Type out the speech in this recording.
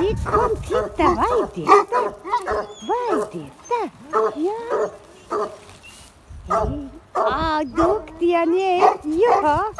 Никонькита, вайдирта, вайдирта, ja. Ah, duktiga ni är, ja.